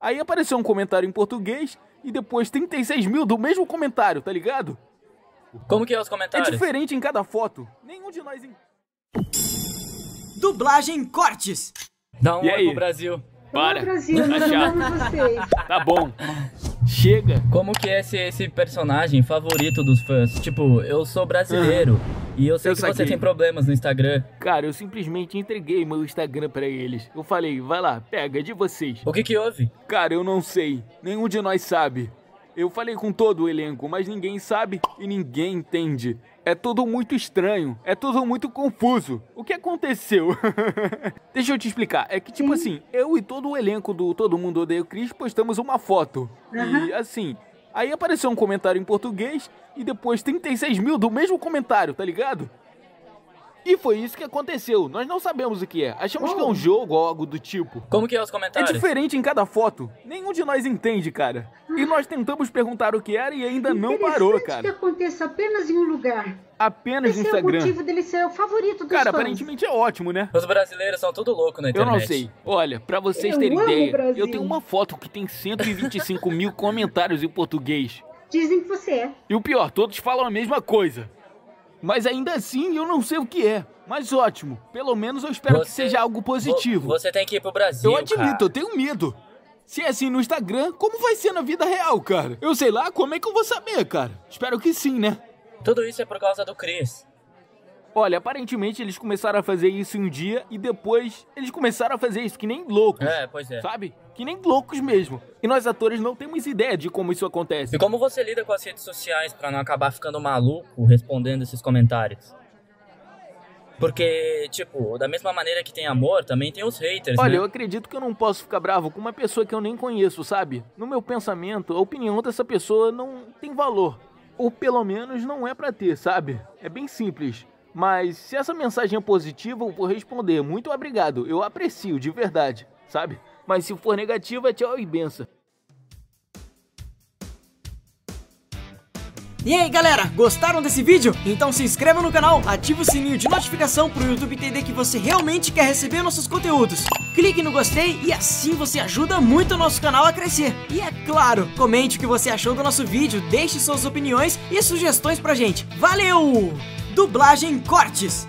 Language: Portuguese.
Aí apareceu um comentário em português e depois 36 mil do mesmo comentário, tá ligado? Como que é os É comentários? diferente em cada foto. Nenhum de nós. en- Dublagem Cortes. Dá um E oi aí? pro Brasil. Para. Brasil, Tá vocês. Tá bom. Chega. Como que é esse, esse personagem favorito dos fãs? Tipo, eu sou brasileiro e eu sei Eu que você saquei. tem problemas no Instagram. Cara, eu simplesmente entreguei meu Instagram pra eles. Eu falei, vai lá, pega, é de vocês. O que que houve? Cara, eu não sei. Nenhum de nós sabe. Eu falei com todo o elenco, mas ninguém sabe e ninguém entende. É tudo muito estranho, é tudo muito confuso. O que aconteceu? Deixa eu te explicar. É que, tipo assim, eu e todo o elenco do Todo Mundo Odeia o Chris postamos uma foto. E, assim, aí apareceu um comentário em português e depois 36 mil do mesmo comentário, tá ligado? E foi isso que aconteceu. Nós não sabemos o que é. Achamos que é um jogo ou algo do tipo. Como que é os É comentários? diferente em cada foto. Nenhum de nós entende, cara. E nós tentamos perguntar o que era e ainda não parou, Interessante que cara. aconteça apenas em um lugar. Apenas no Esse é o Instagram. motivo dele ser o favorito dos Cara, fãs. aparentemente é ótimo, né? Os brasileiros são tudo louco na Eu internet. não sei. Olha, pra vocês Eu terem ideia, eu tenho uma foto que tem 125 mil comentários em português. Dizem que você é. E o pior, todos falam a mesma coisa. Mas ainda assim, eu não sei o que é. Mas ótimo. Pelo menos eu espero que Você- seja algo positivo. Vo- Você tem que ir pro Brasil, Eu admito, cara. eu tenho medo. Se é assim no Instagram, como vai ser na vida real, cara? Eu sei lá, como é que eu vou saber, cara? Espero que sim, né? Tudo isso é por causa do Chris. Olha, aparentemente eles começaram a fazer isso um dia e depois eles começaram a fazer isso que nem loucos. É, pois é. Sabe? Que nem loucos mesmo. E nós atores não temos ideia de como isso acontece. E como você lida com as redes sociais pra não acabar ficando maluco respondendo esses comentários? Porque, tipo, da mesma maneira que tem amor, também tem os haters, Olha, né? eu acredito que eu não posso ficar bravo com uma pessoa que eu nem conheço, sabe? No meu pensamento, a opinião dessa pessoa não tem valor. Ou pelo menos não é pra ter, sabe? É bem simples. Mas se essa mensagem é positiva, eu vou responder. Muito obrigado, eu aprecio, de verdade, sabe? Mas se for negativa, tchau e benção. E aí galera, gostaram desse vídeo? Então se inscreva no canal, ative o sininho de notificação pro YouTube entender que você realmente quer receber nossos conteúdos. Clique no gostei e assim você ajuda muito o nosso canal a crescer. E é claro, comente o que você achou do nosso vídeo, deixe suas opiniões e sugestões pra gente. Valeu! Dublagem Cortes!